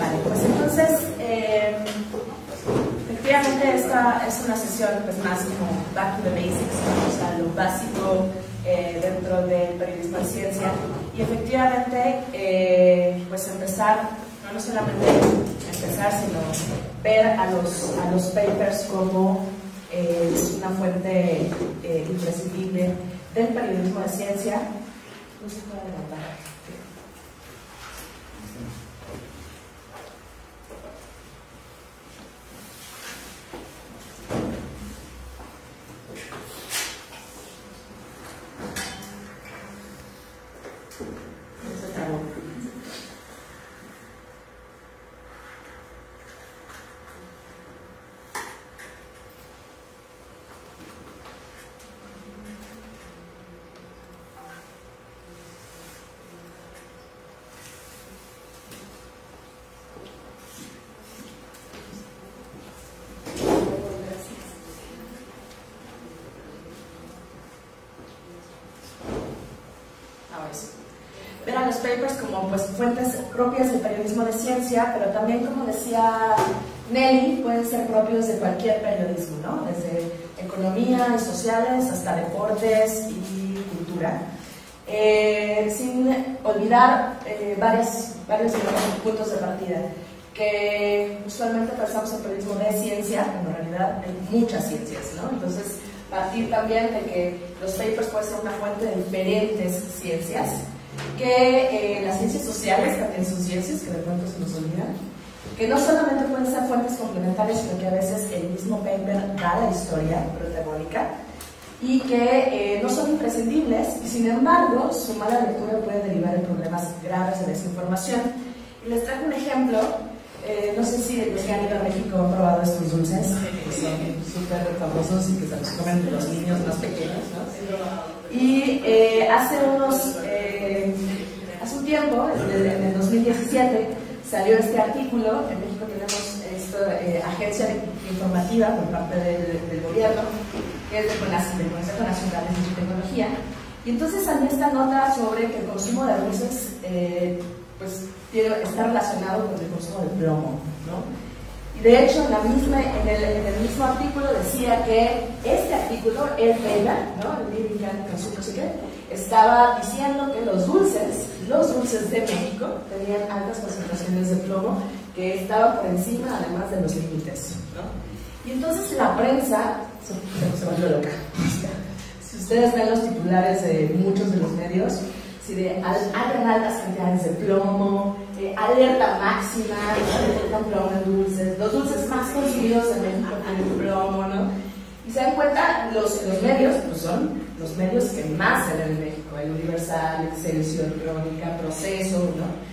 Vale, pues entonces, eh, efectivamente esta es una sesión pues más como back to the basics, o sea, lo básico eh, dentro del periodismo de ciencia y efectivamente eh, pues empezar, no, solamente empezar, sino ver a los, a los papers como una fuente imprescindible del periodismo de ciencia. No se puede adelantar. Ya se trabó. Ahora sí. Ver a los papers como pues, fuentes propias del periodismo de ciencia, pero también, como decía Nelly, pueden ser propios de cualquier periodismo, ¿no? Desde economía y sociales hasta deportes y cultura. Eh, sin olvidar eh, varias, varios puntos de partida, que usualmente pensamos en periodismo de ciencia, pero en realidad hay muchas ciencias, ¿no? Entonces, partir también de que los papers pueden ser una fuente de diferentes ciencias, que eh, las ciencias sociales también son ciencias que de pronto se nos olvidan, que no solamente pueden ser fuentes complementarias, sino que a veces el mismo paper da la historia protagónica, y que eh, no son imprescindibles, y sin embargo su mala lectura puede derivar en problemas graves de desinformación. Y les traigo un ejemplo, eh, no sé si los que han ido a México han probado estos dulces, que son súper famosos y que se los comen los niños más pequeños, ¿no? Y eh, hace unos, eh, hace un tiempo, en el, en el 2017, salió este artículo, en México tenemos esto, eh, agencia informativa por parte del, del gobierno, que es del Consejo Nacional de Ciencia y Tecnología, y entonces salió esta nota sobre que el consumo de dulces eh, pues, está relacionado con el consumo de plomo, ¿no? De hecho, en, la misma, en, el, en el mismo artículo decía que este artículo, el paper, ¿no? el Living Can Consumer estaba diciendo que los dulces, los dulces de México, tenían altas concentraciones de plomo que estaban por encima, además de los límites. ¿no? Y entonces la prensa se, volvió loca. Si ustedes ven los titulares de muchos de los medios, si de al- altas cantidades de plomo, eh, alerta máxima, detectan plomo en dulces, los dulces más consumidos en México tienen plomo, ¿no? Y se dan cuenta, los, los medios, pues son los medios que más se en México, el Universal, Excelsior, Crónica, Proceso, ¿no?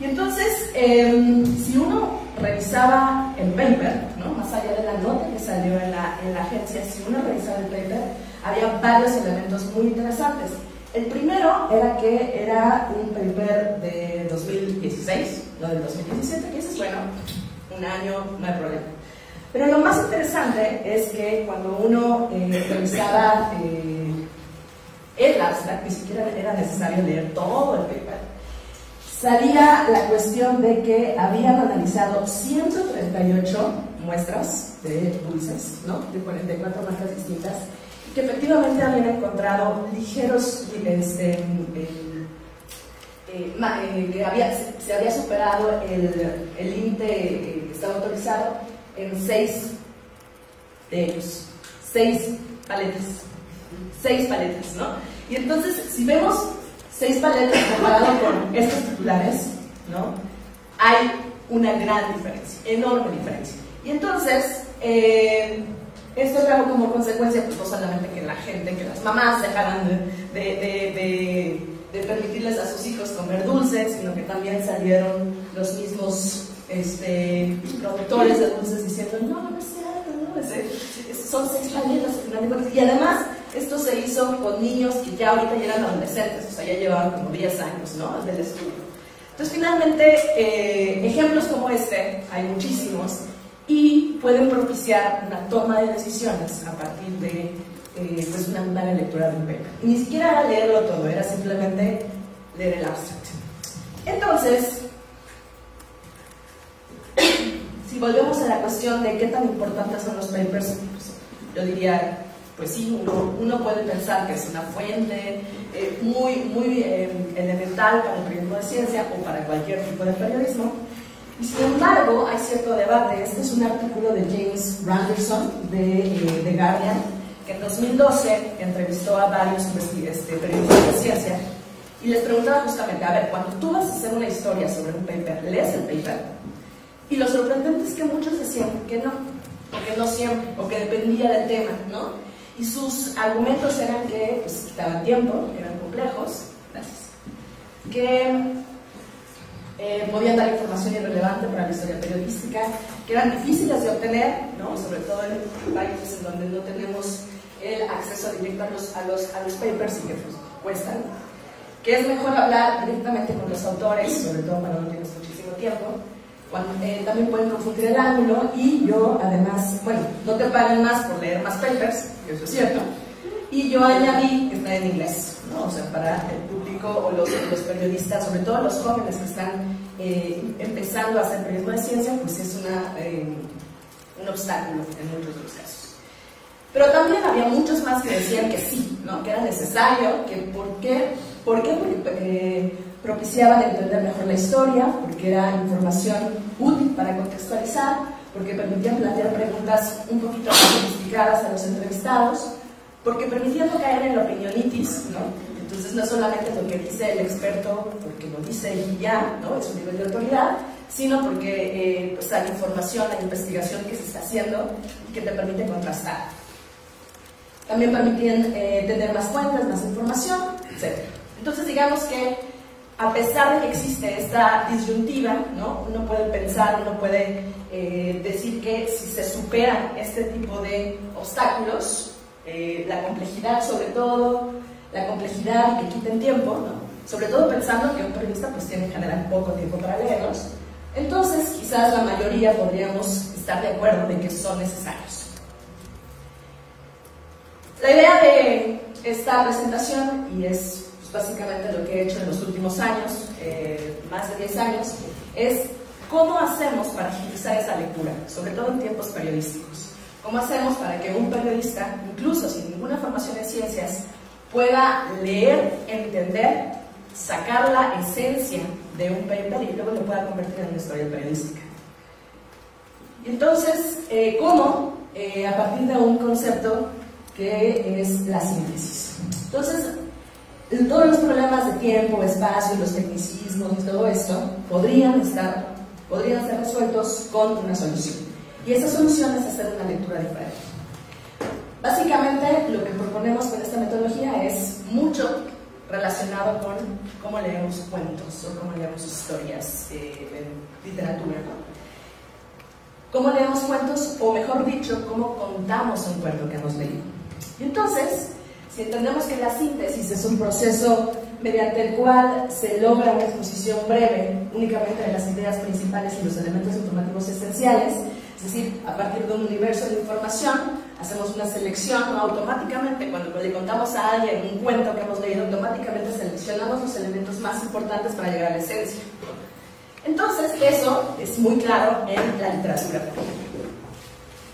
Y entonces, eh, si uno revisaba el paper, ¿no? más allá de la nota que salió en la, en la agencia, si uno revisaba el paper, había varios elementos muy interesantes. El primero era que era un paper de 2016, no del 2017, que es bueno, un año, no hay problema. Pero lo más interesante es que cuando uno eh, revisaba eh, el abstract, ni siquiera era necesario leer todo el paper, salía la cuestión de que habían analizado 138 muestras de dulces, ¿no? De 44 marcas distintas, que efectivamente habían encontrado ligeros, este, eh, eh, que había, se, había superado el límite que estaba autorizado en seis de ellos, seis paletas, seis paletas, ¿no? Y entonces, si vemos seis paletas comparado con estos titulares, ¿no? Hay una gran diferencia, enorme diferencia. Y entonces, eh, esto trajo como consecuencia, pues no solamente que la gente, que las mamás dejaran de, de, de- de- permitirles a sus hijos comer dulces, sino que también salieron los mismos este, productores de dulces diciendo, no, no es cierto, no, ese- son seis paletas, al final de cuentas". y además esto se hizo con niños que ya ahorita ya eran adolescentes, o sea, ya llevaban como 10 años, ¿no? Del estudio. Entonces, finalmente, eh, ejemplos como este, hay muchísimos, y pueden propiciar una toma de decisiones a partir de eh, pues una mala lectura de un paper. Y ni siquiera era leerlo todo, era simplemente leer el abstract. Entonces, si volvemos a la cuestión de qué tan importantes son los papers, pues, yo diría, pues sí, uno, puede pensar que es una fuente eh, muy, muy eh, elemental para el periodismo de ciencia o para cualquier tipo de periodismo. Y sin embargo, hay cierto debate. Este es un artículo de James Randerson de eh, Guardian, que en 2012 entrevistó a varios este, periodistas de ciencia y les preguntaba justamente, a ver, cuando tú vas a hacer una historia sobre un paper, ¿lees el paper? Y lo sorprendente es que muchos decían que no, o que no siempre, o que dependía del tema, ¿no? Y sus argumentos eran que pues, quitaban tiempo, eran complejos, gracias, que eh, podían dar información irrelevante para la historia periodística, que eran difíciles de obtener, ¿no? sobre todo en países en donde no tenemos el acceso directo a los, a los, a los papers y que pues, cuestan, que es mejor hablar directamente con los autores, sobre todo cuando no tienes muchísimo tiempo, eh, también pueden confundir el ángulo y yo además, bueno, no te pagan más por leer más papers, eso es cierto, y yo añadí que está en inglés, ¿no? o sea, para el público o los, los periodistas, sobre todo los jóvenes que están eh, empezando a hacer periodismo de ciencia, pues es una, eh, un obstáculo en muchos de los casos. Pero también había muchos más que decían que sí, ¿no? que era necesario, que por qué, ¿por qué? Porque propiciaban entender mejor la historia, porque era información útil para contextualizar, porque permitían plantear preguntas un poquito más sofisticadas a los entrevistados, porque permitían no caer en la opinionitis, ¿no? Entonces no solamente lo que dice el experto, porque lo dice y ya, ¿no? Es un nivel de autoridad, sino porque eh, pues información, hay investigación que se está haciendo que te permite contrastar. También permitían eh, tener más fuentes, más información, etc. Entonces digamos que a pesar de que existe esta disyuntiva, ¿no? uno puede pensar, uno puede eh, decir que si se superan este tipo de obstáculos, eh, la complejidad sobre todo, la complejidad que quiten tiempo, sobre todo pensando que un periodista pues, tiene en general poco tiempo para leerlos, entonces quizás la mayoría podríamos estar de acuerdo de que son necesarios. La idea de esta presentación, y es básicamente lo que he hecho en los últimos años, eh, más de 10 años, es cómo hacemos para agilizar esa lectura, sobre todo en tiempos periodísticos. ¿Cómo hacemos para que un periodista, incluso sin ninguna formación en ciencias, pueda leer, entender, sacar la esencia de un paper y luego lo pueda convertir en una historia periodística? Entonces, eh, ¿cómo? Eh, a partir de un concepto que es la síntesis. Entonces, todos los problemas de tiempo, espacio, los tecnicismos y todo esto podrían estar, podrían ser resueltos con una solución. Y esa solución es hacer una lectura diferente. Básicamente lo que proponemos con esta metodología es mucho relacionado con cómo leemos cuentos o cómo leemos historias eh, en literatura. Cómo leemos cuentos, o mejor dicho, cómo contamos un cuento que hemos leído. Y entonces, si entendemos que la síntesis es un proceso mediante el cual se logra una exposición breve únicamente de las ideas principales y los elementos informativos esenciales, es decir, a partir de un universo de información, hacemos una selección automáticamente, cuando le contamos a alguien un cuento que hemos leído, automáticamente seleccionamos los elementos más importantes para llegar a la esencia. Entonces, eso es muy claro en la literatura.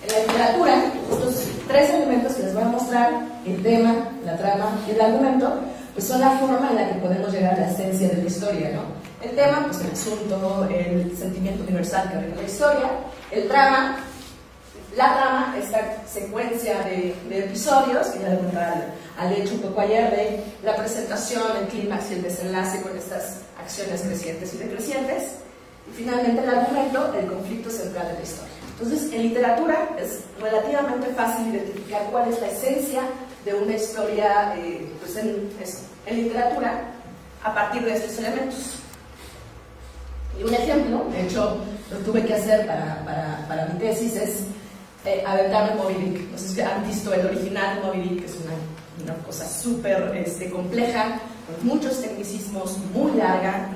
En la literatura, estos tres elementos que les voy a mostrar, el tema, la trama y el argumento, pues son la forma en la que podemos llegar a la esencia de la historia, ¿no? El tema, pues el asunto, el sentimiento universal que rige la historia, el trama, la trama, esta secuencia de, episodios, que ya le contaré al, hecho un poco ayer, de la presentación, el clímax y el desenlace con estas acciones crecientes y decrecientes, y finalmente el argumento, el conflicto central de la historia. Entonces, en literatura es relativamente fácil identificar cuál es la esencia de una historia eh, pues en, en, literatura a partir de estos elementos. Y un ejemplo, de hecho, lo tuve que hacer para, para, mi tesis, es eh, aventarme Moby Dick. No sé si han visto el original Moby Dick, que es una, cosa súper este, compleja, con muchos tecnicismos, muy larga.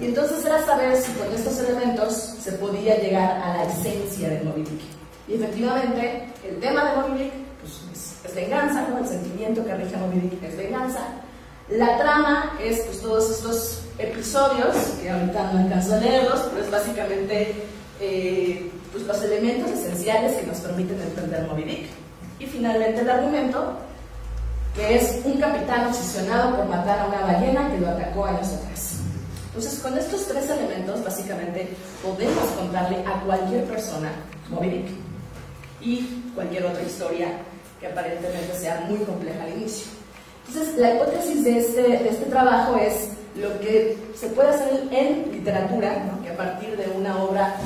Y entonces era saber si con estos elementos se podía llegar a la esencia del Moby Dick. Y efectivamente, el tema de Moby Dick pues, es, venganza, ¿no? el sentimiento que rige a Moby Dick es venganza. La trama es pues, todos estos episodios, que ahorita no alcanzo a leerlos, pero es básicamente eh, pues, los elementos esenciales que nos permiten entender Moby Dick. Y finalmente el argumento, que es un capitán obsesionado por matar a una ballena que lo atacó años atrás. Entonces, con estos tres elementos, básicamente, podemos contarle a cualquier persona Moby Dick y cualquier otra historia que aparentemente sea muy compleja al inicio. Entonces, la hipótesis de este, de este trabajo es lo que se puede hacer en literatura, que a partir de una obra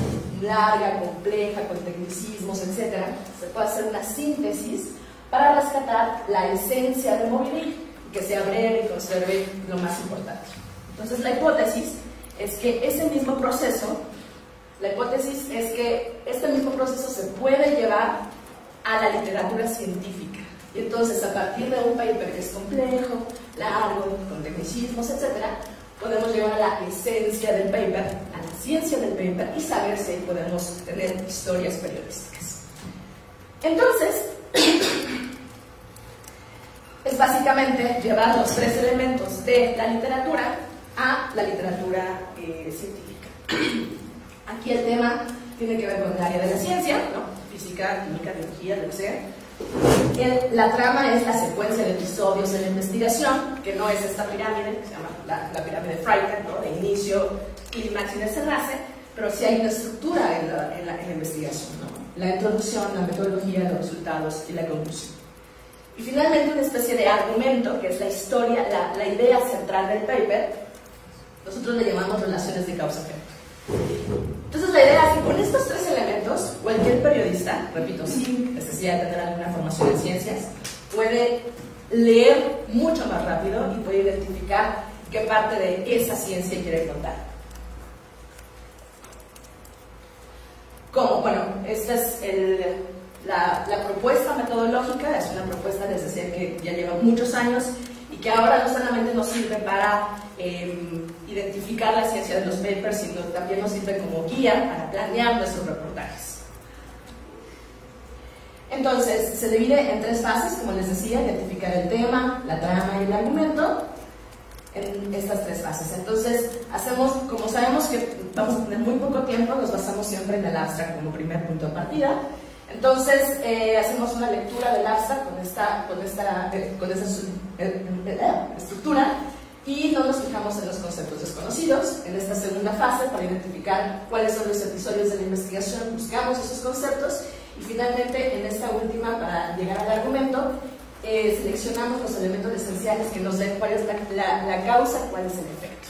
larga, compleja, con tecnicismos, etc., se puede hacer una síntesis para rescatar la esencia de Moby Dick que sea breve y conserve lo más importante. Entonces, la hipótesis es que ese mismo proceso, la hipótesis es que este mismo proceso se puede llevar a la literatura científica. Y entonces, a partir de un paper que es complejo, largo, con tecnicismos, etc., podemos llevar a la esencia del paper, a la ciencia del paper y saber si podemos tener historias periodísticas. Entonces, es básicamente llevar los tres elementos de la literatura a la literatura eh, científica. Aquí el tema tiene que ver con el área de la ciencia, ¿no? física, química, biología, lo que sea. la trama es la secuencia de episodios de la investigación, que no es esta pirámide, que se llama la, pirámide Freitag, ¿no? de inicio, clímax y desenlace, pero sí hay una estructura en la, en la, investigación, ¿no? la introducción, la metodología, los resultados y la conclusión. Y finalmente una especie de argumento, que es la historia, la, la idea central del paper, nosotros le llamamos relaciones de causa-efecto. Entonces la idea es que con estos tres elementos, cualquier periodista, repito, sin necesidad de tener alguna formación en ciencias, puede leer mucho más rápido y puede identificar qué parte de esa ciencia quiere contar. ¿Cómo? Bueno, esta es la, la, propuesta metodológica, es una propuesta, les decía, que ya lleva muchos años y que ahora no solamente nos sirve para em, identificar la ciencia de los papers, sino también nos sirve como guía para planear nuestros reportajes. Entonces, se divide en tres fases, como les decía, identificar el tema, la trama y el argumento, en estas tres fases. Entonces, hacemos, como sabemos que vamos a tener muy poco tiempo, nos basamos siempre en el abstract como primer punto de partida. Entonces, eh, hacemos una lectura del abstract con esta, con esta, eh, con esta eh, estructura y no nos fijamos en los conceptos desconocidos. En esta segunda fase, para identificar cuáles son los episodios de la investigación, buscamos esos conceptos y finalmente en esta última, para llegar al argumento, eh, seleccionamos los elementos esenciales que nos den cuál es la, la, causa, cuál es el efecto.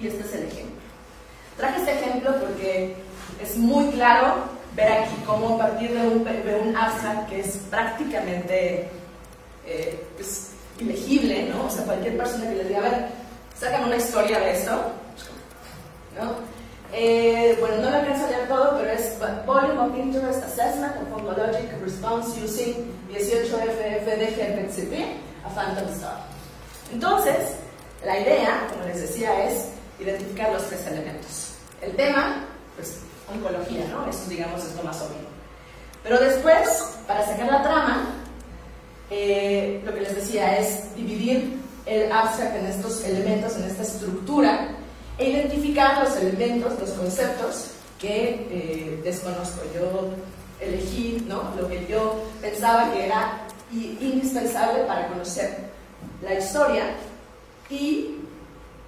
Y este es el ejemplo. Traje este ejemplo porque es muy claro ver aquí cómo a partir de un, de un abstract que es prácticamente eh, pues, ilegible, ¿no? O sea, cualquier persona que le diga, a ver, sacan una historia de esto, ¿no? Eh, bueno, no lo alcanzo a leer todo, pero es Volume of Interest Assessment of Ontologic Response Using 18FFDGPCP, a Phantom Star. Entonces, la idea, como les decía, es identificar los tres elementos. El tema, pues, oncología, ¿no? Eso, digamos, es lo más obvio. Pero después, para sacar la trama, eh, lo que les decía es dividir el abstract en estos elementos, en esta estructura, e identificar los elementos, los conceptos que eh, desconozco. Yo elegí ¿no? lo que yo pensaba que era indispensable para conocer la historia y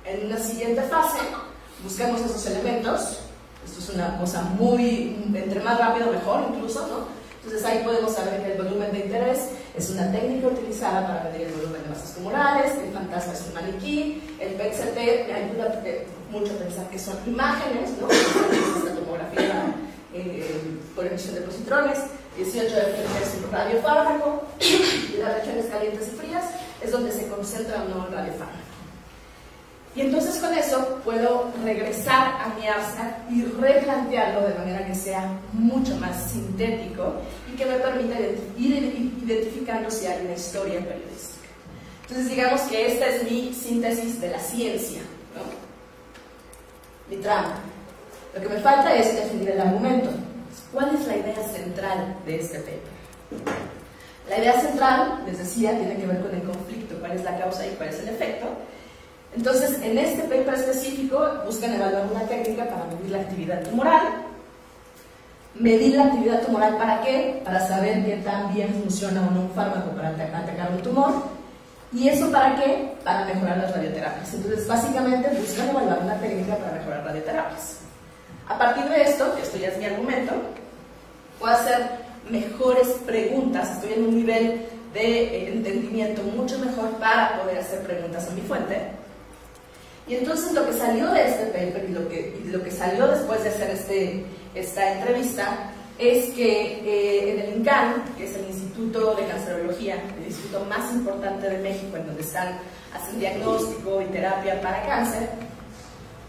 en una siguiente fase buscamos esos elementos. Esto es una cosa muy, entre más rápido mejor incluso, ¿no? Entonces ahí podemos saber el volumen de interés es una técnica utilizada para medir el volumen de masas tumorales, el fantasma es un maniquí, el PET-CT me ayuda mucho a pensar que son imágenes, ¿no? Esta tomografía eh, por emisión de positrones, 18 de es un radiofármaco, y las regiones calientes y frías es donde se concentra un nuevo radiofármaco. Y entonces con eso puedo regresar a mi abstract y replantearlo de manera que sea mucho más sintético que me permita ir identificando si hay una historia periodística. Entonces digamos que esta es mi síntesis de la ciencia, mi trama. Lo que me falta es definir el argumento. ¿Cuál es la idea central de este paper? La idea central, les decía, tiene que ver con el conflicto, cuál es la causa y cuál es el efecto. Entonces, en este paper específico buscan evaluar una técnica para medir la actividad tumoral medir la actividad tumoral para qué? Para saber qué tan bien funciona o no un fármaco para atacar un tumor. ¿Y eso para qué? Para mejorar las radioterapias. Entonces, básicamente buscan evaluar una técnica para mejorar radioterapias. A partir de esto, que esto ya es mi argumento, puedo hacer mejores preguntas, estoy en un nivel de eh, entendimiento mucho mejor para poder hacer preguntas a mi fuente. Y entonces lo que salió de este paper y lo que, lo que salió después de hacer este, esta entrevista es que eh, en el INCAN, que es el Instituto de Cancerología, el instituto más importante de México, en donde están, hacen diagnóstico y terapia para cáncer,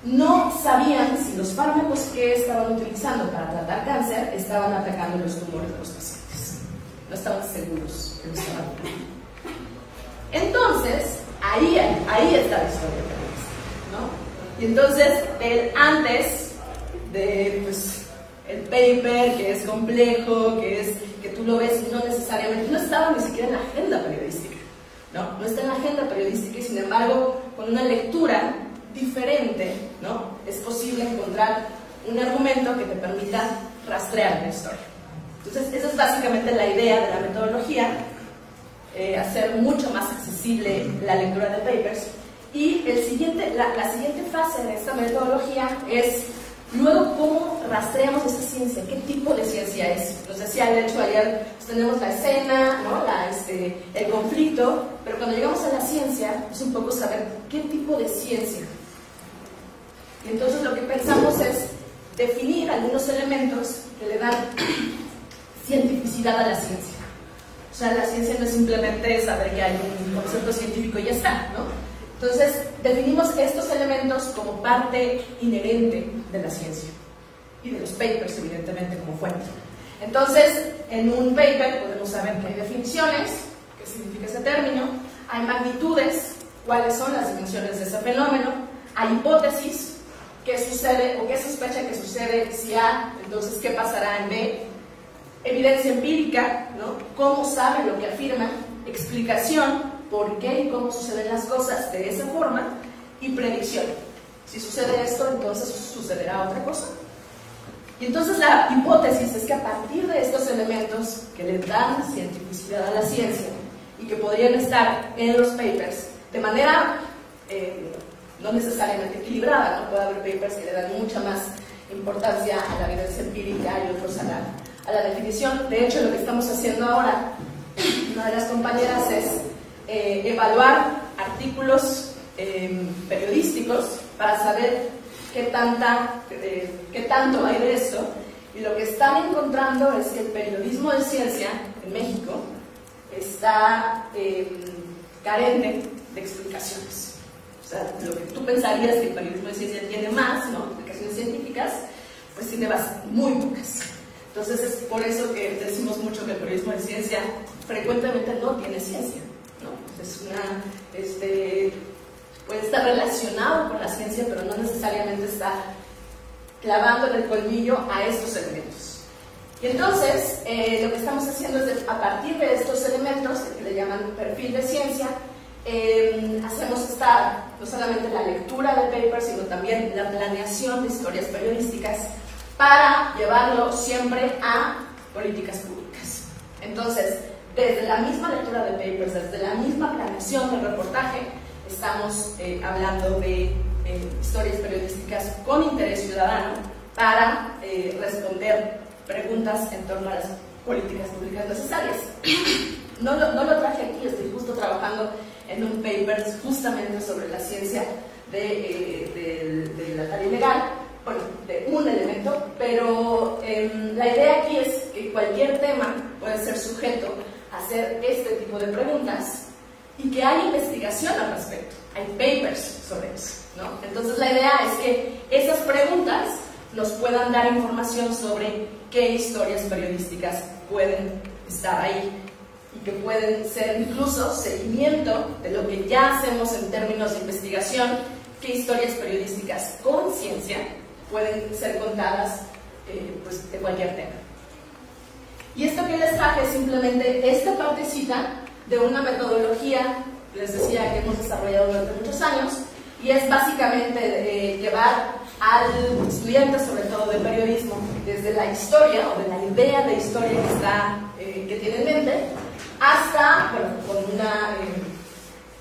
no sabían si los fármacos que estaban utilizando para tratar cáncer estaban atacando los tumores de los pacientes. No estaban seguros que lo estaban Entonces, ahí, ahí está la historia ¿no? Y entonces, el antes de, pues, el paper, que es complejo, que es que tú lo ves no necesariamente, no estaba ni siquiera en la agenda periodística, ¿no? No está en la agenda periodística y sin embargo, con una lectura diferente, ¿no? Es posible encontrar un argumento que te permita rastrear la historia. Entonces, esa es básicamente la idea de la metodología, eh, hacer mucho más accesible la lectura de papers. Y el siguiente, la, la siguiente fase de esta metodología es Luego, ¿cómo rastreamos esa ciencia? ¿Qué tipo de ciencia es? Nos decía, de hecho, ayer pues, tenemos la escena, ¿no? la, este, el conflicto, pero cuando llegamos a la ciencia es un poco saber qué tipo de ciencia y entonces lo que pensamos es definir algunos elementos que le dan cientificidad a la ciencia. O sea, la ciencia no es simplemente saber que hay un concepto científico y ya está, ¿no? Entonces, definimos estos elementos como parte inherente de la ciencia y de los papers, evidentemente, como fuente. Entonces, en un paper podemos saber que hay definiciones, qué significa ese término, hay magnitudes, cuáles son las dimensiones de ese fenómeno, hay hipótesis, qué sucede o qué sospecha que sucede si A, entonces qué pasará en B. Evidencia empírica, ¿no? cómo sabe lo que afirma, explicación, por qué y cómo suceden las cosas de esa forma, y predicción. Si sucede esto, entonces sucederá otra cosa. Y entonces la hipótesis es que a partir de estos elementos que le dan cientificidad a la ciencia y que podrían estar en los papers de manera eh, no necesariamente equilibrada, ¿no? puede haber papers que le dan mucha más importancia a la evidencia empírica y otros a la, a la definición. De hecho, lo que estamos haciendo ahora, una de las compañeras, es eh, evaluar artículos em, periodísticos para saber qué, tanta, eh, tanto hay de eso. Y lo que están encontrando es que el periodismo de ciencia en México está em, carente de explicaciones. O sea, lo que tú pensarías que el periodismo de ciencia tiene más, ¿no? Explicaciones científicas, pues tiene muy pocas. Entonces es por eso que decimos mucho que el periodismo de ciencia frecuentemente no tiene ciencia, ¿no? Es una, este, puede estar relacionado con la ciencia, pero no necesariamente está clavando el colmillo a estos elementos. Y entonces, eh, lo que estamos haciendo es, a partir de estos elementos, que le llaman perfil de ciencia, eh, hacemos esta, no solamente la lectura del paper, sino también la planeación de historias periodísticas para llevarlo siempre a políticas públicas. Entonces, desde la misma lectura de papers, desde la misma planeación del reportaje, estamos eh, hablando de eh, historias periodísticas con interés ciudadano para responder preguntas en torno a las políticas públicas necesarias. No lo, traje aquí, estoy justo trabajando en un paper justamente sobre la ciencia de, eh, la tarea ilegal, bueno, de un elemento, pero em, la idea aquí es que cualquier tema puede ser sujeto hacer este tipo de preguntas y que hay investigación al respecto, hay papers sobre eso. ¿no? Entonces la idea es que esas preguntas nos puedan dar información sobre qué historias periodísticas pueden estar ahí y que pueden ser incluso seguimiento de lo que ya hacemos en términos de investigación, qué historias periodísticas con ciencia pueden ser contadas eh, pues, de cualquier tema. Y esto que les traje es simplemente esta partecita de una metodología, les decía, que hemos desarrollado durante muchos años, y es básicamente eh, llevar al estudiante, sobre todo de periodismo, desde la historia o de la idea de historia que, está, eh, que tiene en mente, hasta, bueno, con una... Eh,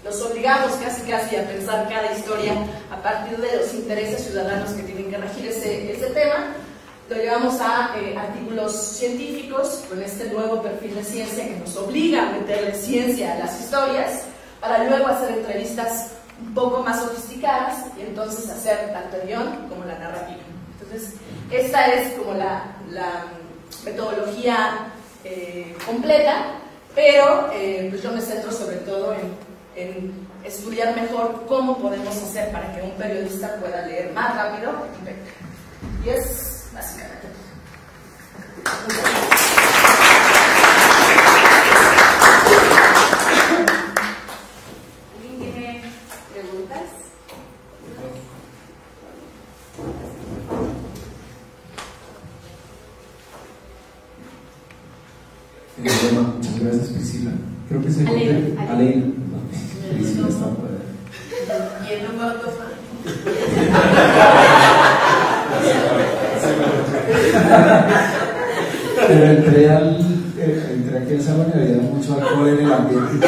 los obligamos casi casi a pensar cada historia a partir de los intereses ciudadanos que tienen que regir ese, ese tema. Lo llevamos a eh, artículos científicos con este nuevo perfil de ciencia que nos obliga a meterle ciencia a las historias para luego hacer entrevistas un poco más sofisticadas y entonces hacer tanto el guion como la narrativa. Entonces, esta es como la, metodología eh, completa, pero eh, pues yo me centro sobre todo en, estudiar mejor cómo podemos hacer para que un periodista pueda leer más rápido Y es básicamente. Muchas gracias, Priscila. Creo que se Aleina. Aleina. Priscila está por Y el número Pero entré al eh, entré aquí al salón y había mucho alcohol en el ambiente.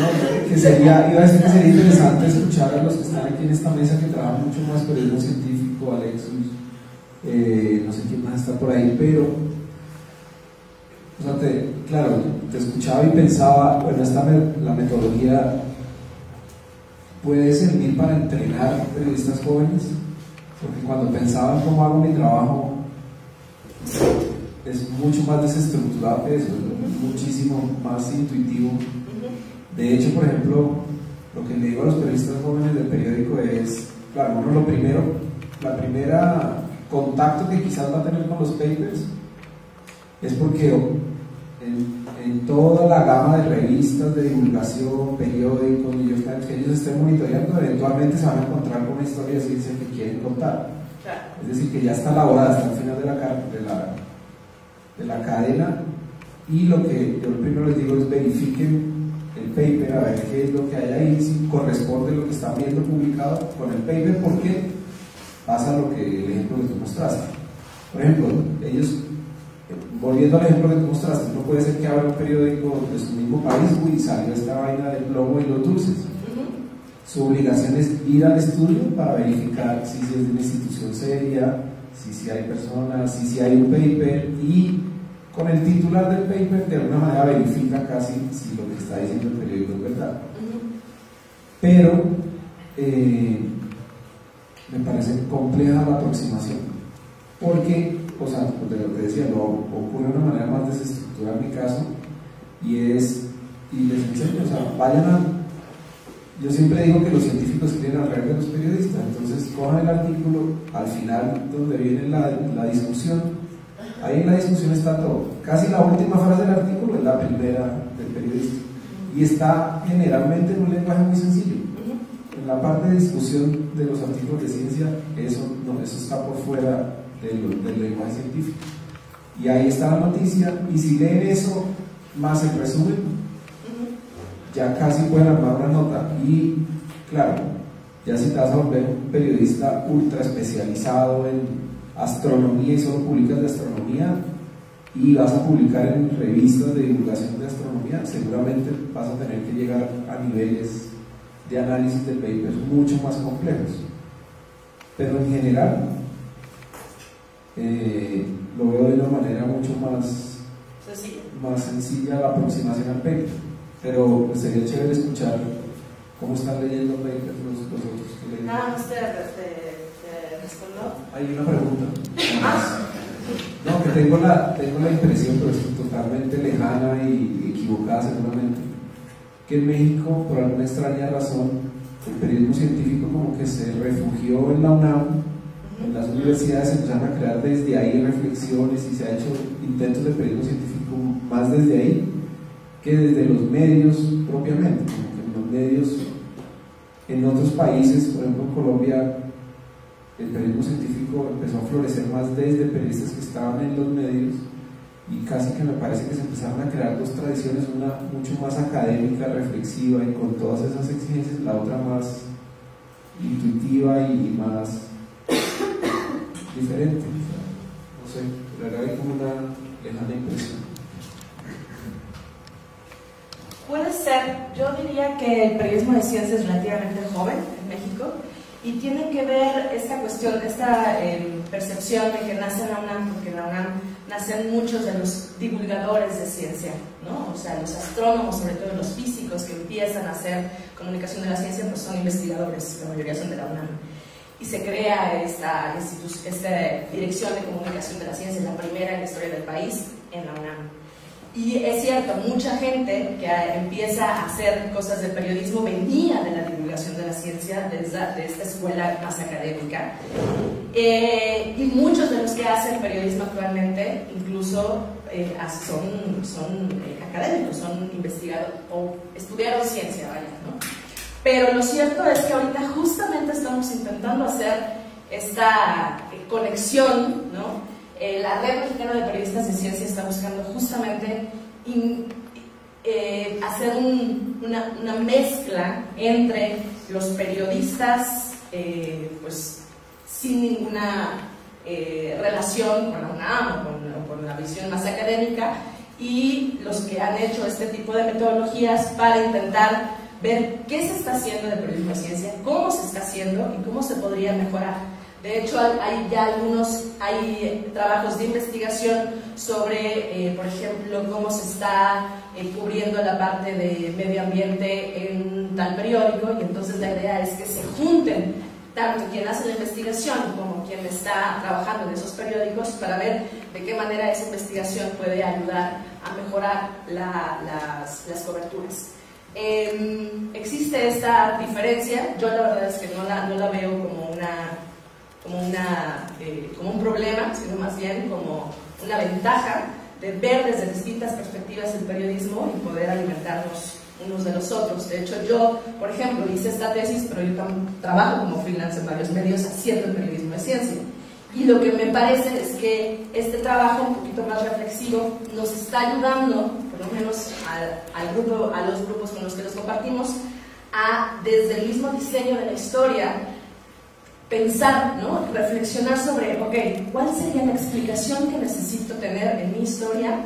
No, que sería, iba a decir que sería interesante escuchar a los que están aquí en esta mesa que trabajan mucho más periodismo científico, Alexis, eh, no sé quién más está por ahí, pero, o sea, te, claro, te escuchaba y pensaba, bueno, esta la metodología puede servir para entrenar periodistas jóvenes, porque cuando pensaba en cómo hago mi trabajo, es mucho más desestructurado que eso, es muchísimo más intuitivo. De hecho, por ejemplo, lo que le digo a los periodistas jóvenes del periódico es, claro, uno lo primero, la primera contacto que quizás va a tener con los papers es porque en, toda la gama de revistas de divulgación, periódicos, New York Times que ellos estén monitoreando, eventualmente se van a encontrar con una historia de ciencia que quieren contar. Es decir, que ya está elaborada hasta el final de la, de la, de la cadena y lo que yo primero les digo es verifiquen el paper, a ver qué es lo que hay ahí, si corresponde lo que están viendo publicado con el paper, porque pasa lo que el ejemplo que tú mostraste. Por ejemplo, ellos, volviendo al ejemplo que tú mostraste, no puede ser que abra un periódico de su mismo país y salió esta vaina del plomo y los dulces. Su obligación es ir al estudio para verificar si, es de una institución seria, si, si hay personas, si, si hay un paper y con el titular del paper de alguna manera verifica casi si lo que está diciendo el periódico es verdad. Pero eh, me parece compleja la aproximación, porque, o sea, pues, de lo que decía, lo ocurre de una manera más desestructurada en mi caso, y es, y les enseño, o sea, vayan a, yo siempre digo que los científicos quieren al de los periodistas, entonces cojan el artículo, al final donde viene la, la discusión, ahí en la discusión está todo, casi la última frase del artículo es la primera del periodista, y está generalmente en un lenguaje muy sencillo. En la parte de discusión de los artículos de ciencia, eso, no, eso está por fuera del, del lenguaje científico. Y ahí está la noticia, y si leen eso más el resumen, ya casi pueden armar una nota. Y claro, ya si te vas a volver un periodista ultra especializado en astronomía y solo publicas de astronomía y vas a publicar en revistas de divulgación de astronomía, seguramente vas a tener que llegar a niveles de análisis de papers mucho más complejos. Pero en general, eh, lo veo de una manera mucho más sencilla, más sencilla la aproximación al paper. Pero pues, sería chévere escuchar cómo están leyendo papers los, los otros que leen. Nada más te, respondo. Hay una pregunta. No, que tengo la, tengo la impresión, pero es totalmente lejana y equivocada seguramente que en México, por alguna extraña razón, el periodismo científico como que se refugió en la UNAM, las universidades empezaron a crear desde ahí reflexiones y se ha hecho intentos de periodismo científico más desde ahí que desde los medios propiamente, en los medios en otros países, por ejemplo en Colombia, el periodismo científico empezó a florecer más desde periodistas que estaban en los medios y casi que me parece que se empezaron a crear dos tradiciones, una mucho más académica, reflexiva y con todas esas exigencias, la otra más intuitiva y más diferente. no sé, pero hay como una lejana impresión. Puede ser, yo diría que el periodismo de ciencia es relativamente joven en México y tiene que ver esta cuestión, esta eh, percepción de que nace en la UNAM, porque en la UNAM nacen muchos de los divulgadores de ciencia, ¿no? o sea, los astrónomos, sobre todo los físicos que empiezan a hacer comunicación de la ciencia, pues son investigadores, la mayoría son de la UNAM. Y se crea esta, esta dirección de comunicación de la ciencia, la primera en la historia del país, en la UNAM. Y es cierto, mucha gente que empieza a hacer cosas de periodismo venía de la divulgación de la ciencia, de esta, escuela más académica. Eh, y muchos de los que hacen periodismo actualmente incluso eh, son, son eh, académicos, son investigadores o estudiaron ciencia, vaya, ¿no? Pero lo cierto es que ahorita justamente estamos intentando hacer esta conexión, ¿no? Eh, la Red Mexicana de Periodistas de Ciencia está buscando justamente eh, hacer una, mezcla entre los periodistas eh, pues, sin ninguna relación con la UNAM o con, la visión más académica y los que han hecho este tipo de metodologías para intentar ver qué se está haciendo de periodismo de ciencia, cómo se está haciendo y cómo se podría mejorar. De hecho, hay ya algunos hay trabajos de investigación sobre, eh, por ejemplo, cómo se está eh, cubriendo la parte de medio ambiente en tal periódico y entonces la idea es que se junten tanto quien hace la investigación como quien está trabajando en esos periódicos para ver de qué manera esa investigación puede ayudar a mejorar las, las, coberturas. Em, existe esta diferencia, yo la verdad es que no la, no la veo como una como, una, eh, como un problema, sino más bien como una ventaja de ver desde distintas perspectivas el periodismo y poder alimentarnos unos de los otros. De hecho, yo, por ejemplo, hice esta tesis, pero yo trabajo como freelance en varios medios haciendo el periodismo de ciencia. Y lo que me parece es que este trabajo un poquito más reflexivo nos está ayudando, por lo menos al, al grupo, a los grupos con los que los compartimos, a desde el mismo diseño de la historia pensar, ¿no? reflexionar sobre, ok, ¿cuál sería la explicación que necesito tener en mi historia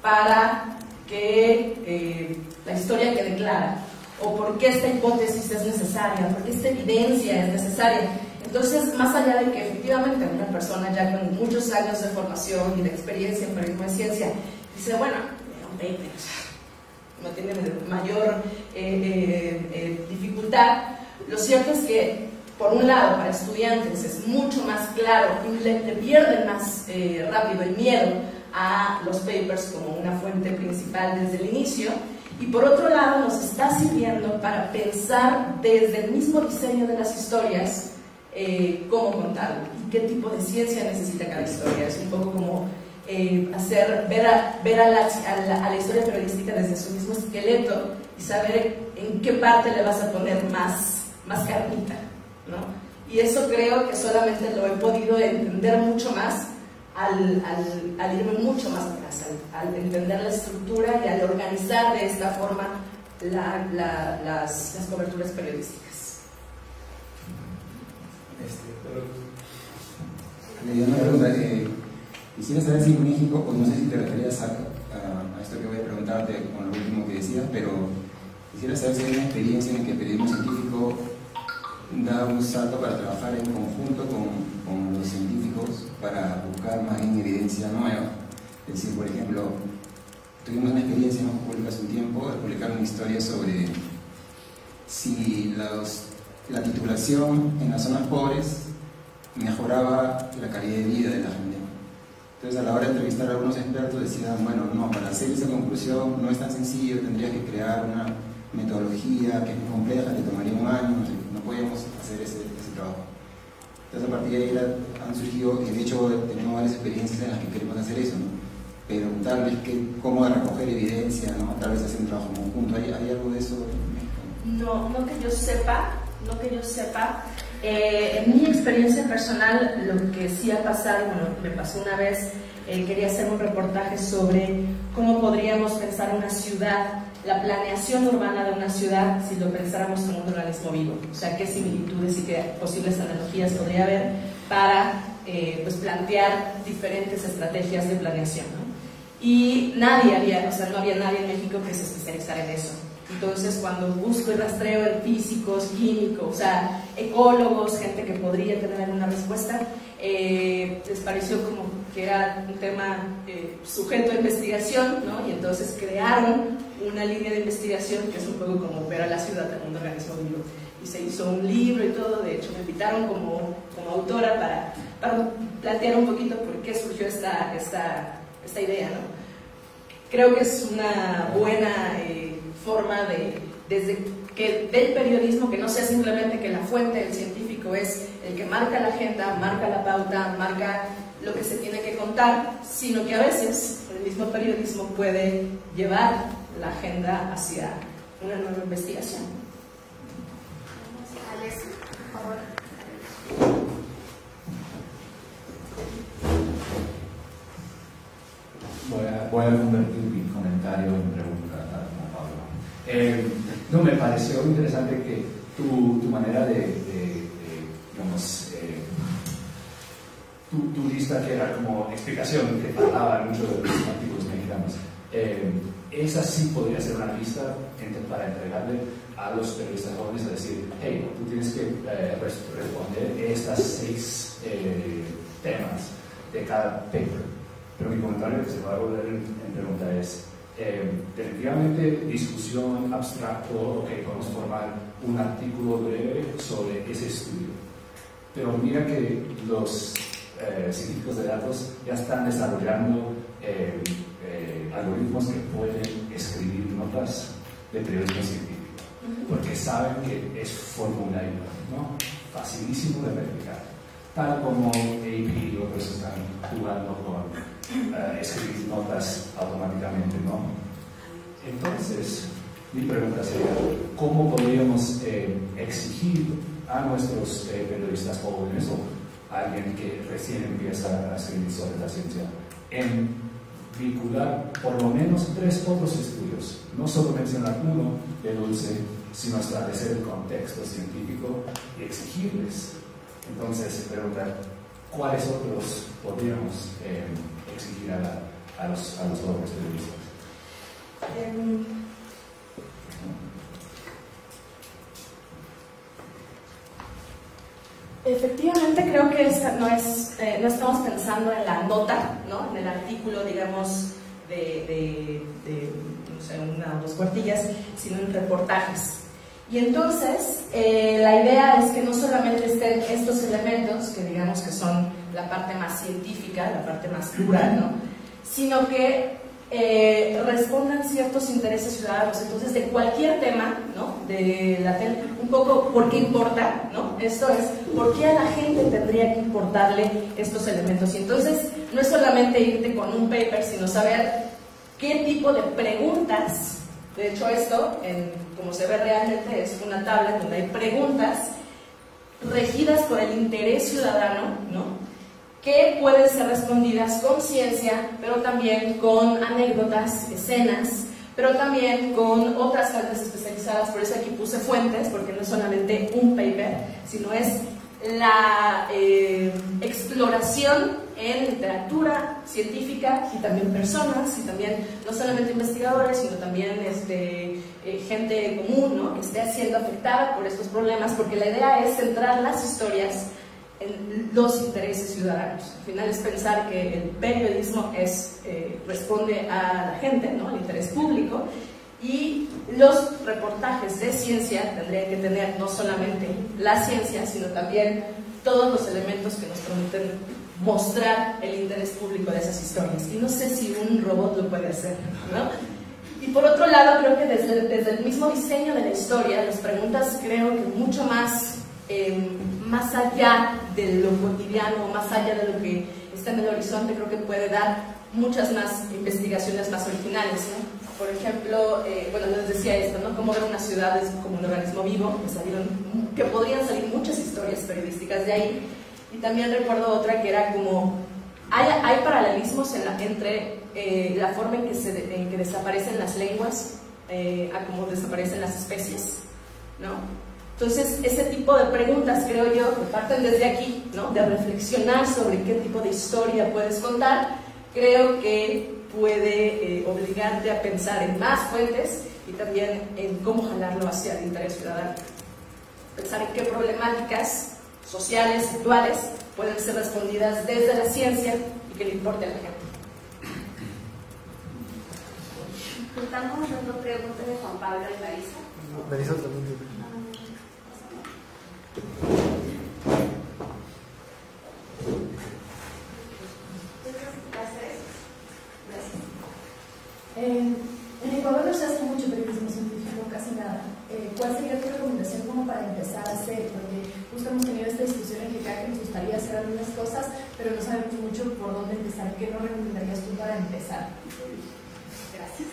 para que eh, la historia quede clara? ¿O por qué esta hipótesis es necesaria? ¿Por qué esta evidencia es necesaria? Entonces, más allá de que efectivamente una persona ya con muchos años de formación y de experiencia en periodismo de ciencia dice, bueno, no tiene mayor eh, eh, dificultad, lo cierto es que por un lado, para estudiantes es mucho más claro y le, pierden más eh, rápido el miedo a los papers como una fuente principal desde el inicio, y por otro lado nos está sirviendo para pensar desde el mismo diseño de las historias eh, cómo contarlo y qué tipo de ciencia necesita cada historia. Es un poco como eh, hacer, ver, a, ver a, la, a, la, historia periodística desde su mismo esqueleto y saber en qué parte le vas a poner más, más carnita. Y eso creo que solamente lo he podido entender mucho más al, al, irme mucho más atrás, al, entender la estructura y al organizar de esta forma la, las, las, coberturas periodísticas. Este, una pregunta. Eh, quisiera saber si en México, o no sé si te referías a, esto que voy a preguntarte con lo último que decías, pero quisiera saber si hay una experiencia en que el periodismo científico da un salto para trabajar en conjunto con, los científicos para buscar más en evidencia nueva. Es decir, por ejemplo, tuvimos una experiencia en Pública hace un tiempo de publicar una historia sobre si los, la titulación en las zonas pobres mejoraba la calidad de vida de la gente. Entonces a la hora de entrevistar a algunos expertos decían, bueno, no, para hacer esa conclusión no es tan sencillo, tendrías que crear una metodología que es muy compleja, que tomaría un año, no, podíamos hacer ese, ese, trabajo. Entonces a partir de ahí han surgido, y de hecho tenemos varias experiencias en las que queremos hacer eso, ¿no? preguntarles que, cómo recoger evidencia, ¿no? tal vez hacer un trabajo conjunto, ¿hay, ¿hay algo de eso No, no que yo sepa, no que yo sepa. Eh, en mi experiencia personal, lo que sí ha pasado, bueno, me pasó una vez, eh, quería hacer un reportaje sobre cómo podríamos pensar una ciudad, la planeación urbana de una ciudad, si lo pensáramos como un organismo vivo. O sea, qué similitudes y qué posibles analogías podría haber para eh, pues plantear diferentes estrategias de planeación. Y nadie había, o sea, no había nadie en México que se especializara en eso. Entonces, cuando busco y rastreo en físicos, químicos, o sea, ecólogos, gente que podría tener alguna respuesta, eh, les pareció como que era un tema eh, sujeto a investigación, ¿no? Y entonces crearon una línea de investigación que es un poco como ver a la ciudad en un organismo vivo. Y se hizo un libro y todo, de hecho me invitaron como, como autora para, para plantear un poquito por qué surgió esta, esta, esta idea, ¿no? Creo que es una buena... Eh, forma de, desde que del periodismo, que no sea simplemente que la fuente del científico es el que marca la agenda, marca la pauta, marca lo que se tiene que contar, sino que a veces el mismo periodismo puede llevar la agenda hacia una nueva investigación. Voy a, voy a convertir mi comentario en pregunta. Eh, no, me pareció interesante que tu, tu manera de, de, digamos, eh, tu, tu, lista que era como explicación, que hablaba mucho de los artículos mexicanos, eh, esa sí podría ser una lista para entregarle a los periodistas jóvenes a decir, hey, tú tienes que eh, responder estas seis eh, temas de cada paper. Pero mi comentario que se va a volver en, en pregunta es, eh, definitivamente discusión, abstracto, ok, podemos formar un artículo breve sobre ese estudio. Pero mira que los eh, científicos de datos ya están desarrollando eh, algoritmos que pueden escribir notas de periodismo científico, porque saben que es formulario, ¿no? facilísimo de verificar. Tal como AP y otros están jugando con escribir notas automáticamente, ¿no? Entonces, mi pregunta sería, ¿cómo podríamos eh, exigir a nuestros eh, periodistas jóvenes o a alguien que recién empieza a escribir sobre la ciencia en vincular por lo menos tres otros estudios, no solo mencionar uno de dulce, sino establecer el contexto científico y exigirles. Entonces, preguntar, ¿cuáles otros podríamos eh, exigir a, a, los, a los jóvenes periodistas? Em, efectivamente creo que eh, no estamos pensando en la nota, ¿no? en el artículo, digamos, de, una o dos cuartillas, sino en reportajes. Y entonces, eh, la idea es que no solamente estén estos elementos, que digamos que son la parte más científica, la parte más plural, ¿no? sino que eh, respondan ciertos intereses ciudadanos. Entonces, de cualquier tema, ¿no? De la un poco por qué importa, ¿no? Esto es, ¿por qué a la gente tendría que importarle estos elementos? Y entonces, no es solamente irte con un paper, sino saber qué tipo de preguntas, de hecho esto, como se ve realmente, es una tabla donde hay preguntas regidas por el interés ciudadano, ¿no? que pueden ser respondidas con ciencia, pero también con anécdotas, escenas, pero también con otras fuentes especializadas. Por eso aquí puse fuentes, porque no es solamente un paper, sino es la eh, exploración en literatura científica y también personas, y también no solamente investigadores, sino también este, eh, gente común ¿no? que esté siendo afectada por estos problemas, porque la idea es centrar las historias en los intereses ciudadanos. Al final es pensar que el periodismo es, eh, responde a la gente, ¿no? al interés público, y los reportajes de ciencia tendrían que tener no solamente la ciencia, sino también todos los elementos que nos permiten mostrar el interés público de esas historias. Y no sé si un robot lo puede hacer. ¿no? Y por otro lado, creo que desde, desde el mismo diseño de la historia, las preguntas creo que mucho más Em, más allá de lo cotidiano, más allá de lo que está en el horizonte, creo que puede dar muchas más investigaciones más originales. Por ejemplo, eh, bueno, les decía esto, ¿no? Cómo ver una ciudad como un organismo vivo, que, salieron, que podrían salir muchas historias periodísticas de ahí. Y también recuerdo otra que era como hay, hay paralelismos entre eh, la forma en que, se, en que desaparecen las lenguas eh, a cómo desaparecen las especies, ¿no? Entonces, ese tipo de preguntas, creo yo, que parten desde aquí, ¿no? De reflexionar sobre qué tipo de historia puedes contar, creo que puede eh, obligarte a pensar en más fuentes y también en cómo jalarlo hacia el interés ciudadano. Pensar en qué problemáticas sociales, actuales, pueden ser respondidas desde la ciencia y que le importe a la gente. Juntamos las dos preguntas de Juan Pablo y Marisa. Marisa también. Eh, en Ecuador no se hace mucho periodismo científico, casi nada. Eh, ¿Cuál sería tu recomendación como para empezar a hacer? Justo hemos tenido esta discusión en que cada que nos gustaría hacer algunas cosas, pero no sabemos mucho por dónde empezar. ¿Qué nos recomendarías tú para empezar? Gracias.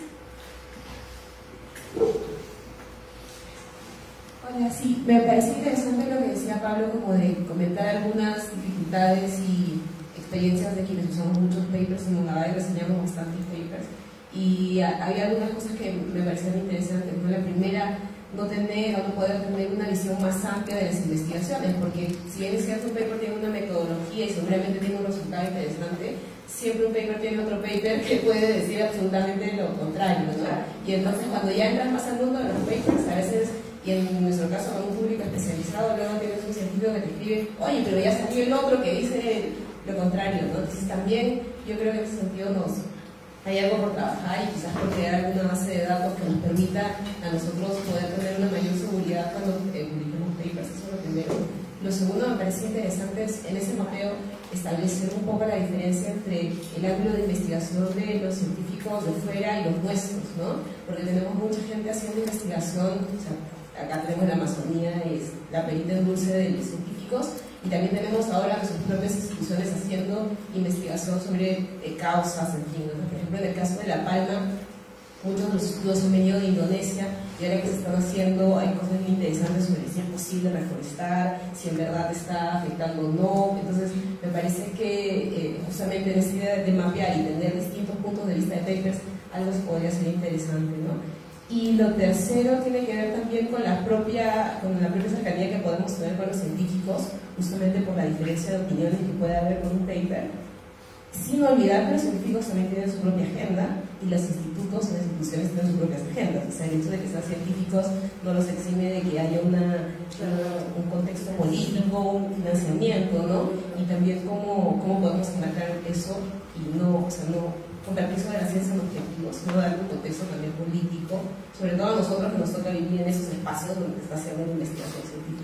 Hola, sí, me parece interesante lo que decía Pablo, como de comentar algunas dificultades y experiencias de quienes usamos muchos papers, en Monada y reseñamos bastantes papers y había algunas cosas que me parecían interesantes. La primera, no tener o no poder tener una visión más amplia de las investigaciones, porque si bien es cierto un paper tiene una metodología y seguramente tiene un resultado interesante, siempre un paper tiene otro paper que puede decir absolutamente lo contrario, ¿no? Y entonces cuando ya entras más al mundo de los papers, a veces, y en nuestro caso con un público especializado, luego tienes un científico que te escribe, oye, pero ya salió el otro que dice lo contrario, ¿no? Entonces también yo creo que en ese sentido nos hay algo por trabajar y quizás por crear alguna base de datos que nos permita a nosotros poder tener una mayor seguridad cuando eh, publiquemos papers, eso es lo primero. Lo segundo me parece interesante es en ese mapeo establecer un poco la diferencia entre el ángulo de investigación de los científicos de fuera y los nuestros, ¿no? Porque tenemos mucha gente haciendo investigación, o sea, acá tenemos la Amazonía, es la perita dulce de los científicos, y también tenemos ahora nuestras propias instituciones haciendo investigación sobre eh, causas, en fin. Por ejemplo, en el caso de La Palma, muchos de los estudios han venido de Indonesia y ahora que se están haciendo hay cosas muy interesantes sobre si es posible reforestar, si en verdad está afectando o no. Entonces, me parece que eh, justamente en esta idea de mapear y tener distintos puntos de vista de papers, algo podría ser interesante, ¿no? Y lo tercero tiene que ver también con la propia, con la propia cercanía que podemos tener con los científicos, justamente por la diferencia de opiniones que puede haber con un paper, sin olvidar que los científicos también tienen su propia agenda y los institutos o las instituciones tienen sus propias agendas. O sea, el hecho de que sean científicos no los exime de que haya una, un contexto político, un financiamiento, ¿no? Y también cómo, cómo podemos enmarcar eso y no, o sea, no convertir sobre la ciencia en objetivos, sino darle un contexto también político, sobre todo a nosotros que nos toca vivir en esos espacios donde está haciendo la investigación científica.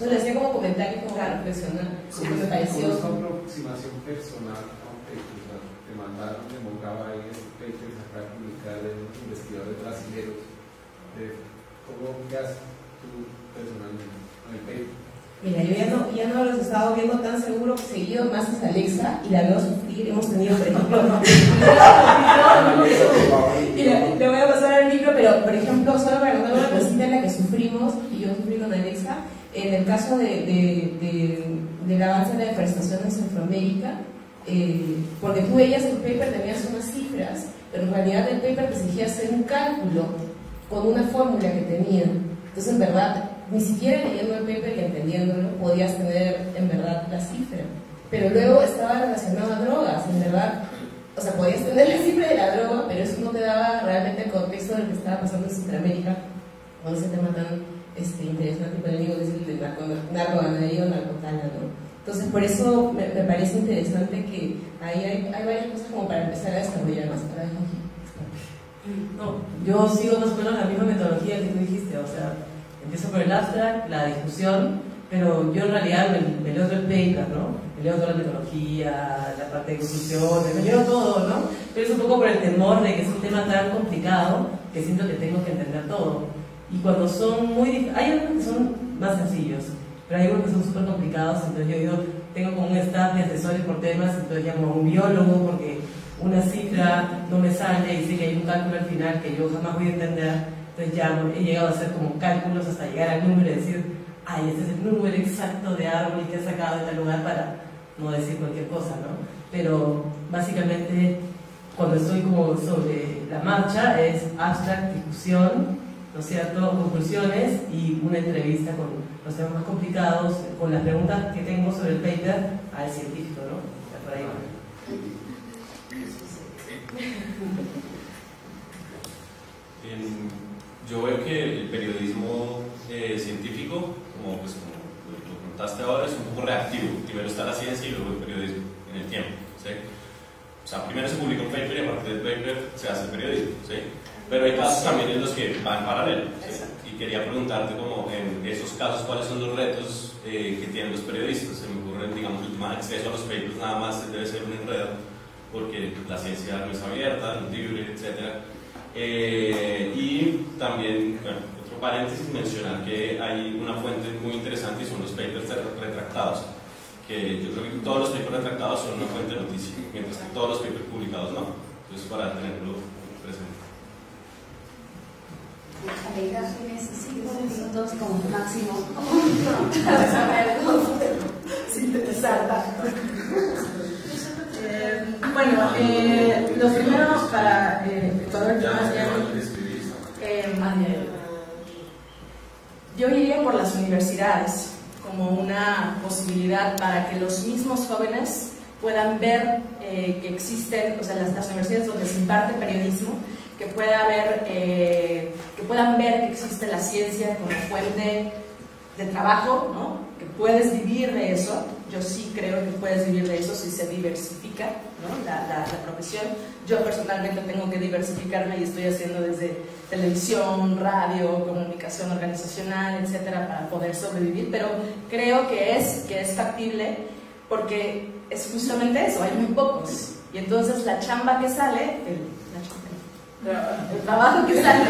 ¿No? Lo decía como comentario, como para reflexionar, como me pareció. Como aproximación personal, aunque te mandaron, me mocaba ahí este paper sacar publicar de investigadores brasileños, de cómo qué haces tú personalmente con el paper. Mira, yo ya no, ya no los he estado viendo tan seguro que seguido más es Alexa y la veo sufrir. Hemos tenido, por ejemplo, y le, le, voy a pasar el libro, pero por ejemplo, solo para contar una cosita en la que sufrimos, y yo sufrí con Alexa, en el caso de, de, de, del avance de la deforestación en Centroamérica, eh, porque tú veías el paper, tenías unas cifras, pero en realidad el paper te exigía hacer un cálculo con una fórmula que tenía. Entonces, en verdad, ni siquiera leyendo el paper y entendiéndolo podías tener en verdad la cifra. Pero luego estaba relacionado a drogas, en verdad. O sea, podías tener la cifra de la droga, pero eso no te daba realmente el contexto de lo que estaba pasando en Centroamérica con ese tema tan este, interesante y polémico que es el de narcoganadería o narcotala, ¿no? Entonces, por eso me, me, parece interesante que ahí hay, hay, varias cosas como para empezar a desarrollar más. Para no, yo sigo más o menos la misma metodología que tú dijiste, o sea, empiezo por el abstract, la discusión, pero yo en realidad me, me leo todo el paper, ¿no? Me leo toda la metodología, la parte de conclusión, me leo todo, ¿no? Pero es un poco por el temor de que es un tema tan complicado que siento que tengo que entender todo. Y cuando son muy... Hay algunos que son más sencillos, pero hay algunos que son súper complicados, entonces yo digo, tengo como un staff de asesores por temas, entonces llamo a un biólogo porque una cifra no me sale y sé que hay un cálculo al final que yo jamás voy a entender, entonces ya he llegado a hacer como cálculos hasta llegar al número y decir, ay, este es el número exacto de árbol que he sacado de tal lugar para no decir cualquier cosa, ¿no? Pero básicamente cuando estoy como sobre la marcha es abstract, discusión, ¿no es cierto?, conclusiones y una entrevista con los temas más complicados, con las preguntas que tengo sobre el paper al científico, ¿no? Por ahí yo veo que el periodismo eh, científico, como, pues, como lo contaste ahora, es un poco reactivo. Primero está la ciencia y luego el periodismo en el tiempo. ¿sí? O sea, primero se publica un paper y a partir del paper se hace el periodismo. ¿sí? Pero hay casos también en los que van paralelo. ¿sí? Y quería preguntarte, como en esos casos, cuáles son los retos eh, que tienen los periodistas. Se me ocurre, digamos, el tema de acceso a los papers nada más debe ser un enredo, porque la ciencia no es abierta, no es libre, etc. Eh, y también, bueno, otro paréntesis, mencionar que hay una fuente muy interesante y son los papers retractados que yo creo que todos los papers retractados son una fuente de noticia, mientras que todos los papers publicados no. Entonces, para tenerlo. Cinco minutos como máximo sintetizar. Eh, bueno, eh, lo primero para eh, Ecuador, eh, yo iría por las universidades como una posibilidad para que los mismos jóvenes puedan ver que existen, o sea, las, las universidades donde se imparte periodismo, que, pueda haber, eh, que puedan ver que existe la ciencia como fuente de trabajo, ¿no? que puedes vivir de eso. Yo sí creo que puedes vivir de eso si se diversifica ¿no? la, la, la, profesión. Yo personalmente tengo que diversificarme y estoy haciendo desde televisión, radio, comunicación organizacional, etcétera, para poder sobrevivir, pero creo que es, que es factible porque es justamente eso, hay muy pocos. Y entonces la chamba que sale, el, el trabajo que sale,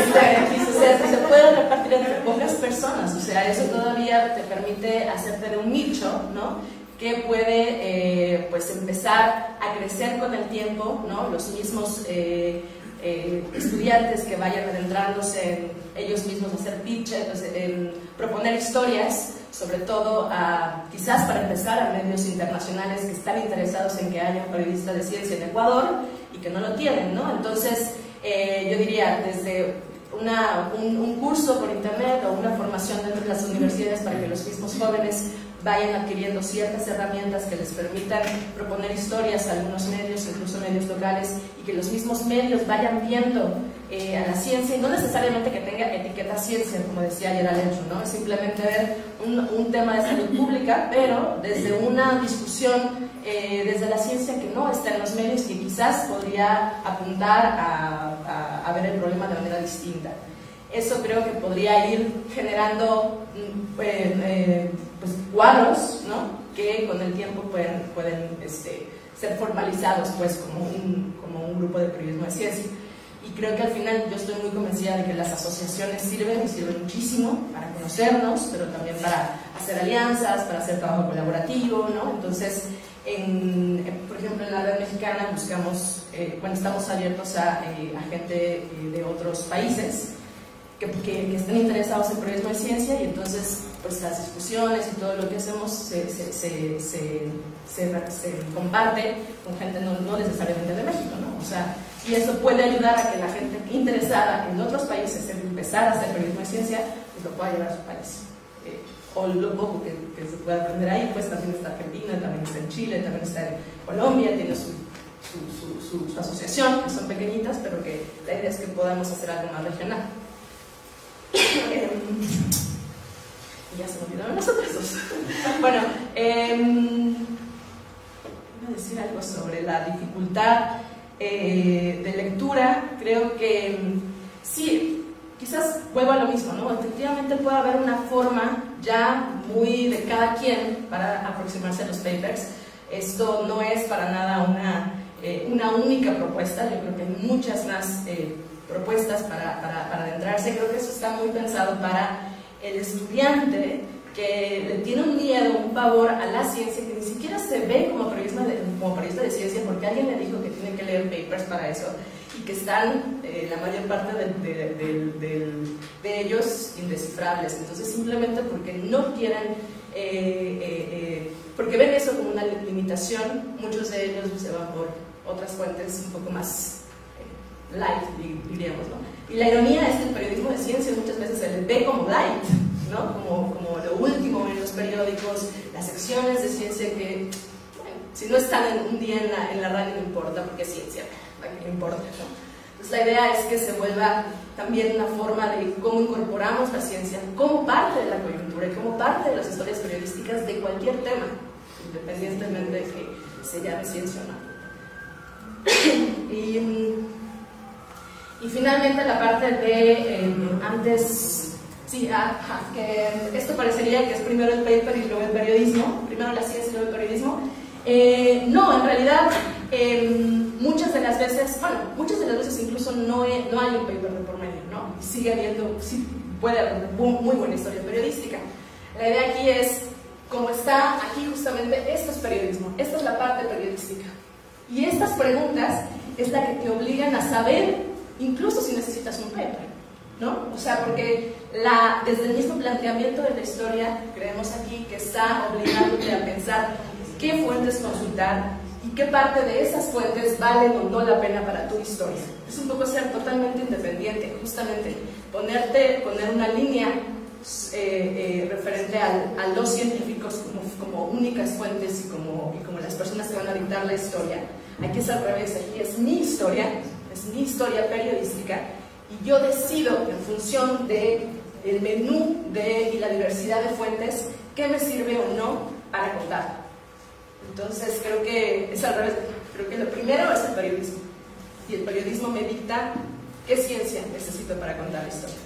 este, se puede repartir entre pocas personas, o sea, eso todavía te permite hacerte de un nicho, ¿no? que puede eh, pues empezar a crecer con el tiempo, ¿no? los mismos eh, eh, estudiantes que vayan adentrándose en ellos mismos a hacer pitches, en proponer historias, sobre todo a, quizás para empezar a medios internacionales que están interesados en que haya un periodista de ciencia en Ecuador que no lo tienen, ¿no? Entonces, eh, yo diría, desde una, un, un, curso por internet o una formación dentro de las universidades para que los mismos jóvenes vayan adquiriendo ciertas herramientas que les permitan proponer historias a algunos medios, incluso medios locales, y que los mismos medios vayan viendo eh, a la ciencia, y no necesariamente que tenga etiqueta ciencia, como decía ayer Alencho, ¿no? es simplemente ver un, un, tema de salud pública, pero desde una discusión eh, desde la ciencia que no está en los medios, que quizás podría apuntar a, a, a ver el problema de manera distinta eso creo que podría ir generando mm, eh, eh, pues, cuadros ¿no? que con el tiempo pueden, pueden este, ser formalizados pues, como, un, como un grupo de periodismo de ciencia. Y creo que al final yo estoy muy convencida de que las asociaciones sirven y sirven muchísimo para conocernos, pero también para hacer alianzas, para hacer trabajo colaborativo, ¿no? Entonces, en, por ejemplo, en la red mexicana buscamos, eh, estamos abiertos a, eh, a gente eh, de otros países que, que, que, estén interesados en periodismo de ciencia y entonces pues las discusiones y todo lo que hacemos se, se, se, se comparte con gente no, no, necesariamente de México, ¿no? O sea, y eso puede ayudar a que la gente interesada en otros países en empezar a hacer periodismo de ciencia, pues lo pueda llevar a su país. Eh, o lo poco que, que, se pueda aprender ahí, pues también está Argentina, también está en Chile, también está en Colombia, tiene su, su, su, su asociación, que son pequeñitas, pero que la idea es que podamos hacer algo más regional. Eh, ya se me olvidaron los otros dos. bueno, eh, voy a decir algo sobre la dificultad eh, de lectura. Creo que sí, quizás vuelvo a lo mismo, ¿no? Efectivamente puede haber una forma ya muy de cada quien para aproximarse a los papers. Esto no es para nada una, eh, una única propuesta, yo creo que hay muchas más eh, propuestas para, para, para, adentrarse. Creo que eso está muy pensado para el estudiante que tiene un miedo, un pavor a la ciencia, que ni siquiera se ve como periodista de, como periodista de ciencia porque alguien le dijo que tiene que leer papers para eso y que están, eh, la mayor parte de, de, de, ellos indescifrables. Entonces, simplemente porque no quieren eh, eh, porque ven eso como una limitación, muchos de ellos se van por otras fuentes un poco más eh, light, diríamos, ¿no? Y la ironía es que el periodismo de ciencia muchas veces se le ve como light, ¿no? Como, como lo último en los periódicos, las secciones de ciencia que, bueno, si no están en un día en la, en la radio no importa, porque es ciencia, no importa, ¿no? Entonces la idea es que se vuelva también una forma de cómo incorporamos la ciencia como parte de la coyuntura y como parte de las historias periodísticas de cualquier tema, independientemente de que se llame ciencia o no. y, y, finalmente la parte de eh, antes, sí, que esto parecería que es primero el paper y luego el periodismo, primero la ciencia y luego el periodismo. Eh, no, en realidad em, muchas de las veces, bueno, muchas de las veces incluso no, no hay un paper de por medio, ¿no? Sigue habiendo, sí puede haber muy buena historia periodística. La idea aquí es, como está aquí justamente, esto es periodismo, esta es la parte periodística. Y estas preguntas es la que te obligan a saber, incluso si necesitas un paper, ¿no? O sea, porque desde el mismo planteamiento de la historia, creemos aquí que está obligándote a pensar qué fuentes consultar y qué parte de esas fuentes valen o no la pena para tu historia. Es un poco ser totalmente independiente, justamente ponerte, poner una línea eh, eh, referente a los científicos como, únicas fuentes y como, las personas que van a dictar la historia. Aquí es al revés, aquí es mi historia, mi historia periodística y yo decido en función de el menú de, y la diversidad de fuentes qué me sirve o no para contar. Entonces creo que es al revés. Creo que lo primero es el periodismo. Y el periodismo me dicta qué ciencia necesito para contar la historia.